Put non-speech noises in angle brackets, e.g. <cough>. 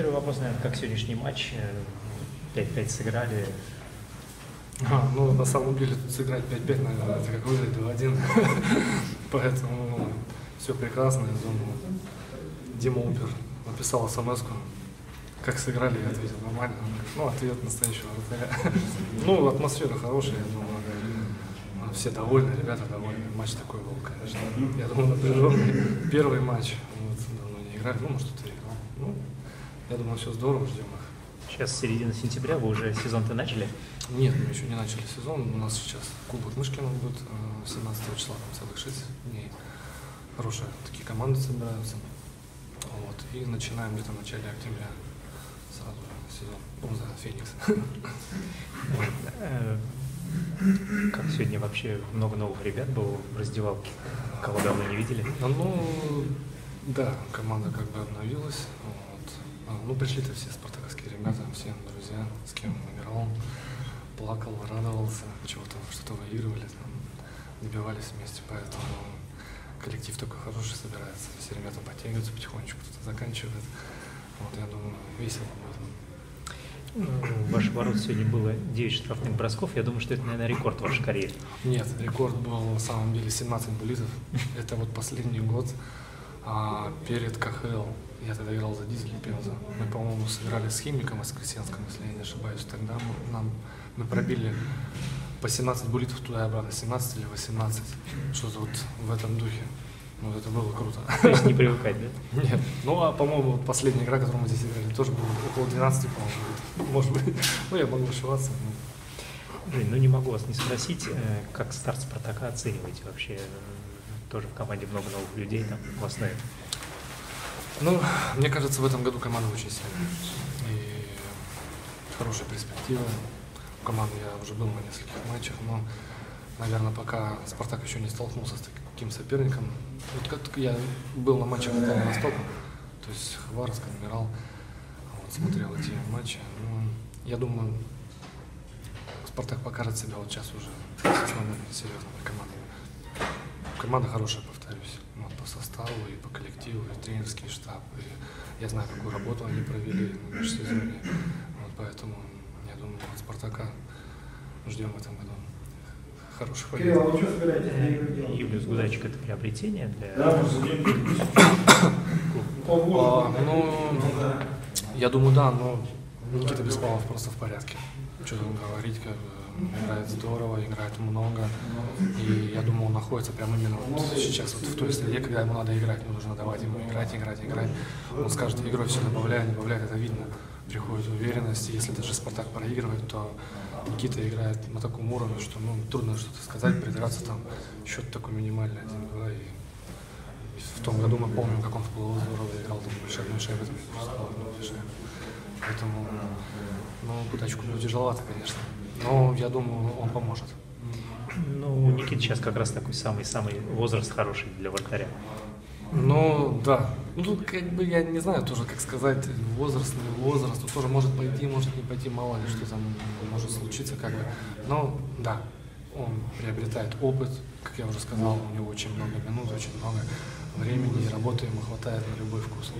первый вопрос, наверное, как сегодняшний матч. 5-5 сыграли. А, ну, на самом деле, тут сыграть 5-5, наверное, это как выиграть 2-1. <laughs> Поэтому все прекрасно. Я думаю, Дима Упер написал смс как сыграли, я ответил нормально. Ну, ответ настоящего вратаря. <laughs> Ну, атмосфера хорошая, я думаю, все довольны, ребята довольны. Матч такой был, конечно. Я думаю, напряженный. Первый матч. Вот, давно не играли, ну, может, кто-то играл. Ну, я думаю, все здорово, ждем их. Сейчас середина сентября, вы уже сезон-то начали? Нет, мы еще не начали сезон. У нас сейчас Кубок Мышкина будет 17 э, числа, там целых 6 дней. Хорошие такие команды собираются. Вот. И начинаем где-то в начале октября сразу сезон. Ну, за Феникс. Э, как сегодня вообще много новых ребят было в раздевалке? Кого давно не видели? Ну, да, команда как бы обновилась. Ну, пришли-то все спартаковские ребята, все друзья, с кем играл, плакал, радовался, чего-то, что-то выигрывали, там, добивались вместе, поэтому коллектив такой хороший собирается, все ребята подтягиваются потихонечку, кто-то заканчивает. Вот, я думаю, весело будет. Ну, в ваши ворот сегодня было 9 штрафных бросков. Я думаю, что это, наверное, рекорд в вашей карьере. Нет, рекорд был на самом деле 17 булитов. Это вот последний год а перед КХЛ. Я тогда играл за Дизель Пенза. Мы, по-моему, сыграли с Химиком из Крестьянском, если я не ошибаюсь. Тогда мы, нам, мы пробили по 17 булитов туда и обратно, 17 или 18. Что-то вот в этом духе. Ну, это было круто. То есть не привыкать, да? <laughs> Нет. Ну, а, по-моему, последняя игра, которую мы здесь играли, тоже было около 12, по-моему. Может быть. <laughs> Ну, я могу ошибаться. Но... Жень, ну не могу вас не спросить, э, как старт Спартака оцениваете вообще? Тоже в команде много новых людей, там классные ну, мне кажется, в этом году команда очень сильная. И хорошая перспектива. У команды я уже был на нескольких матчах, но, наверное, пока Спартак еще не столкнулся с таким соперником. Вот как я был на матчах Дальнего Востока, то есть Хварск, Адмирал, вот, смотрел эти матчи. Ну, я думаю, Спартак покажет себя вот сейчас уже с основными серьезными командами. Команда хорошая, повторюсь по составу, и по коллективу, и тренерский штаб. И я знаю, какую работу они провели на межсезонье. Вот поэтому, я думаю, от «Спартака» ждем в этом году хороших побед. Кирилл, а вы что собираетесь Юлиус Гудачик – это приобретение для да, <coughs> а, Ну, я думаю, да, но Никита Беспалов просто в порядке. Что там говорить, как бы играет здорово, играет много. И я думаю, он находится прямо именно вот сейчас вот в той среде, когда ему надо играть. Ну, нужно давать ему играть, играть, играть. Он с каждой игрой все добавляет, добавляет, это видно. Приходит уверенность. Если даже Спартак проигрывает, то Никита играет на таком уровне, что ну, трудно что-то сказать, придраться там. Счет такой минимальный, 1-2. И в том году мы помним, как он в полу здорово шайбы, там, Поэтому, ну, будет тяжеловато, конечно. Но я думаю, он поможет. Ну, у Никиты сейчас как раз такой самый-самый возраст хороший для вратаря. Ну, да. Ну, тут как бы я не знаю тоже, как сказать, возраст, не возраст. Тут тоже может пойти, может не пойти, мало ли что там может случиться, как бы. Но, да, он приобретает опыт, как я уже сказал, у него очень много минут, очень много времени, и работы ему хватает на любой вкус.